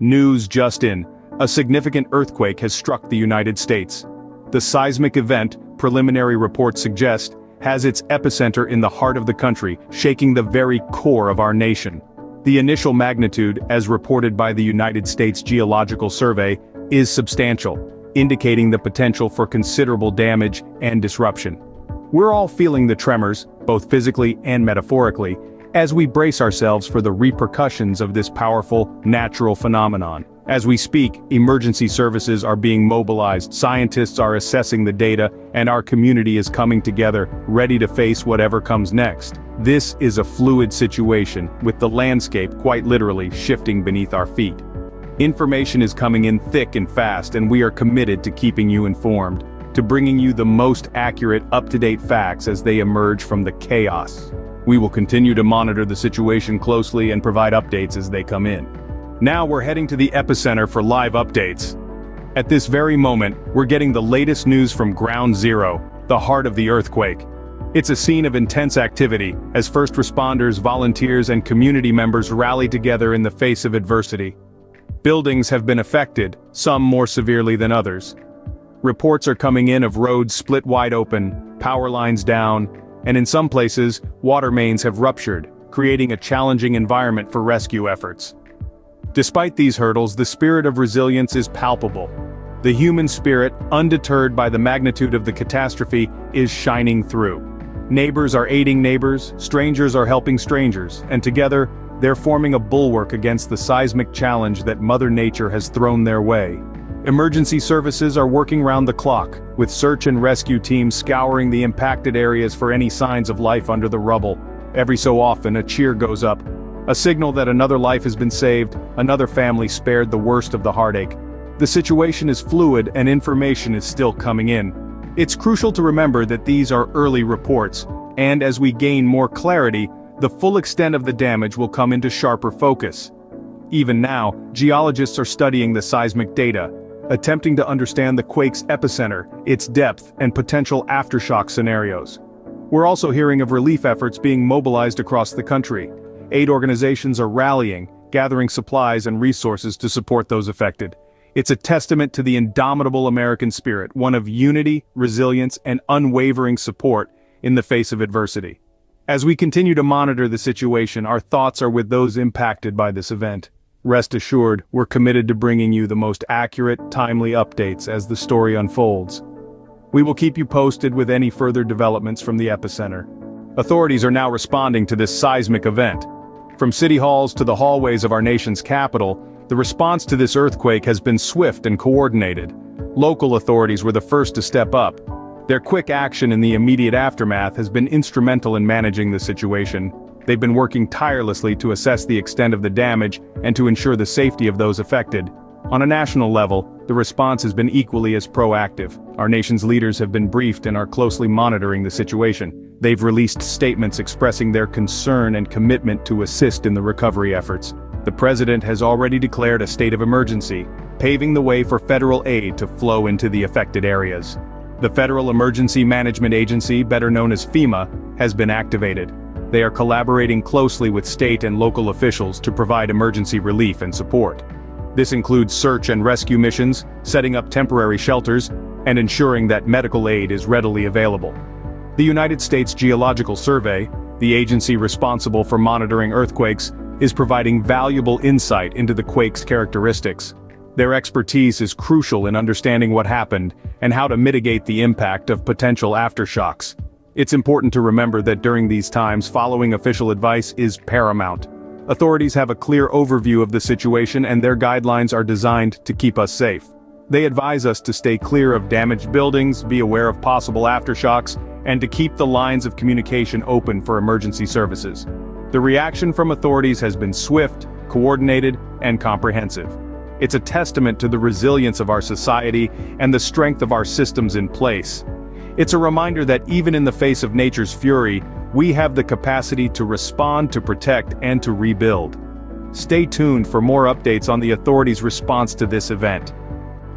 News just in. A significant earthquake has struck the United States. The seismic event, preliminary reports suggest, has its epicenter in the heart of the country, shaking the very core of our nation. The initial magnitude, as reported by the United States Geological Survey, is substantial, indicating the potential for considerable damage and disruption. We're all feeling the tremors, both physically and metaphorically, as we brace ourselves for the repercussions of this powerful, natural phenomenon. As we speak, emergency services are being mobilized, scientists are assessing the data, and our community is coming together, ready to face whatever comes next. This is a fluid situation, with the landscape quite literally shifting beneath our feet. Information is coming in thick and fast and we are committed to keeping you informed, to bringing you the most accurate, up-to-date facts as they emerge from the chaos. We will continue to monitor the situation closely and provide updates as they come in. Now we're heading to the epicenter for live updates. At this very moment, we're getting the latest news from Ground Zero, the heart of the earthquake. It's a scene of intense activity, as first responders, volunteers and community members rally together in the face of adversity. Buildings have been affected, some more severely than others. Reports are coming in of roads split wide open, power lines down, and in some places, water mains have ruptured, creating a challenging environment for rescue efforts. Despite these hurdles, the spirit of resilience is palpable. The human spirit, undeterred by the magnitude of the catastrophe, is shining through. Neighbors are aiding neighbors, strangers are helping strangers, and together, they're forming a bulwark against the seismic challenge that Mother Nature has thrown their way. Emergency services are working round the clock, with search and rescue teams scouring the impacted areas for any signs of life under the rubble. Every so often a cheer goes up. A signal that another life has been saved, another family spared the worst of the heartache. The situation is fluid and information is still coming in. It's crucial to remember that these are early reports, and as we gain more clarity, the full extent of the damage will come into sharper focus. Even now, geologists are studying the seismic data, attempting to understand the quake's epicenter, its depth, and potential aftershock scenarios. We're also hearing of relief efforts being mobilized across the country. Aid organizations are rallying, gathering supplies and resources to support those affected. It's a testament to the indomitable American spirit, one of unity, resilience, and unwavering support in the face of adversity. As we continue to monitor the situation, our thoughts are with those impacted by this event. Rest assured, we're committed to bringing you the most accurate, timely updates as the story unfolds. We will keep you posted with any further developments from the epicenter. Authorities are now responding to this seismic event. From city halls to the hallways of our nation's capital, the response to this earthquake has been swift and coordinated. Local authorities were the first to step up. Their quick action in the immediate aftermath has been instrumental in managing the situation, They've been working tirelessly to assess the extent of the damage and to ensure the safety of those affected. On a national level, the response has been equally as proactive. Our nation's leaders have been briefed and are closely monitoring the situation. They've released statements expressing their concern and commitment to assist in the recovery efforts. The president has already declared a state of emergency, paving the way for federal aid to flow into the affected areas. The Federal Emergency Management Agency, better known as FEMA, has been activated, they are collaborating closely with state and local officials to provide emergency relief and support. This includes search and rescue missions, setting up temporary shelters, and ensuring that medical aid is readily available. The United States Geological Survey, the agency responsible for monitoring earthquakes, is providing valuable insight into the quake's characteristics. Their expertise is crucial in understanding what happened and how to mitigate the impact of potential aftershocks. It's important to remember that during these times following official advice is paramount. Authorities have a clear overview of the situation and their guidelines are designed to keep us safe. They advise us to stay clear of damaged buildings, be aware of possible aftershocks, and to keep the lines of communication open for emergency services. The reaction from authorities has been swift, coordinated, and comprehensive. It's a testament to the resilience of our society and the strength of our systems in place. It's a reminder that even in the face of nature's fury, we have the capacity to respond to protect and to rebuild. Stay tuned for more updates on the authorities' response to this event.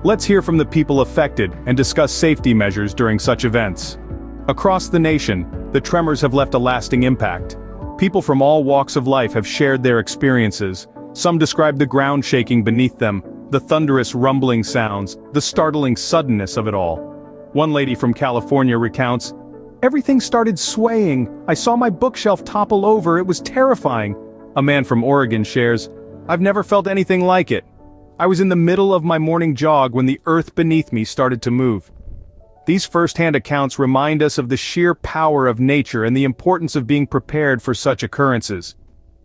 Let's hear from the people affected and discuss safety measures during such events. Across the nation, the tremors have left a lasting impact. People from all walks of life have shared their experiences, Some describe the ground shaking beneath them, the thunderous rumbling sounds, the startling suddenness of it all. One lady from California recounts, Everything started swaying, I saw my bookshelf topple over, it was terrifying. A man from Oregon shares, I've never felt anything like it. I was in the middle of my morning jog when the earth beneath me started to move. These first-hand accounts remind us of the sheer power of nature and the importance of being prepared for such occurrences.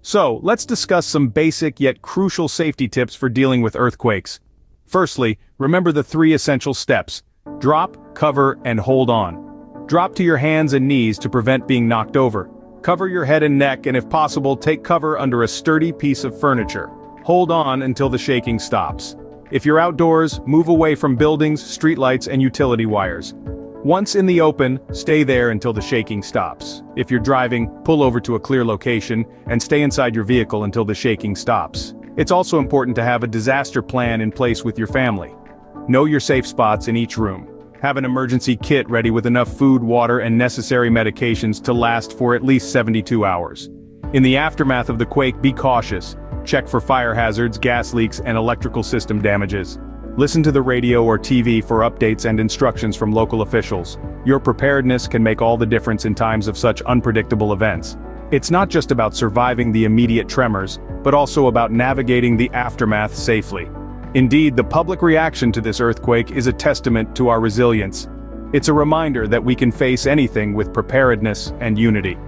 So, let's discuss some basic yet crucial safety tips for dealing with earthquakes. Firstly, remember the three essential steps. Drop, cover, and hold on. Drop to your hands and knees to prevent being knocked over. Cover your head and neck and if possible take cover under a sturdy piece of furniture. Hold on until the shaking stops. If you're outdoors, move away from buildings, streetlights, and utility wires. Once in the open, stay there until the shaking stops. If you're driving, pull over to a clear location, and stay inside your vehicle until the shaking stops. It's also important to have a disaster plan in place with your family. Know your safe spots in each room. Have an emergency kit ready with enough food, water, and necessary medications to last for at least 72 hours. In the aftermath of the quake, be cautious, Check for fire hazards, gas leaks, and electrical system damages. Listen to the radio or TV for updates and instructions from local officials. Your preparedness can make all the difference in times of such unpredictable events. It's not just about surviving the immediate tremors, but also about navigating the aftermath safely. Indeed, the public reaction to this earthquake is a testament to our resilience. It's a reminder that we can face anything with preparedness and unity.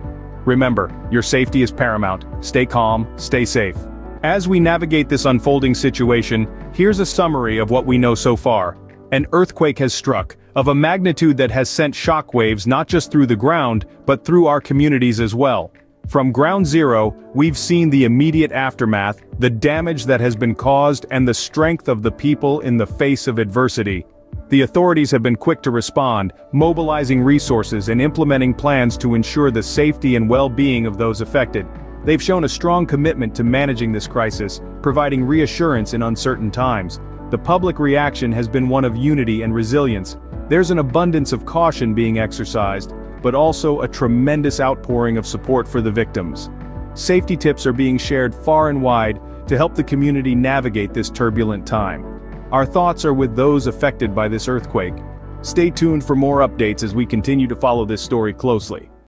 Remember, your safety is paramount. Stay calm, stay safe. As we navigate this unfolding situation, here's a summary of what we know so far. An earthquake has struck, of a magnitude that has sent shockwaves not just through the ground, but through our communities as well. From ground zero, we've seen the immediate aftermath, the damage that has been caused and the strength of the people in the face of adversity. The authorities have been quick to respond, mobilizing resources and implementing plans to ensure the safety and well-being of those affected. They've shown a strong commitment to managing this crisis, providing reassurance in uncertain times. The public reaction has been one of unity and resilience. There's an abundance of caution being exercised, but also a tremendous outpouring of support for the victims. Safety tips are being shared far and wide to help the community navigate this turbulent time. Our thoughts are with those affected by this earthquake. Stay tuned for more updates as we continue to follow this story closely.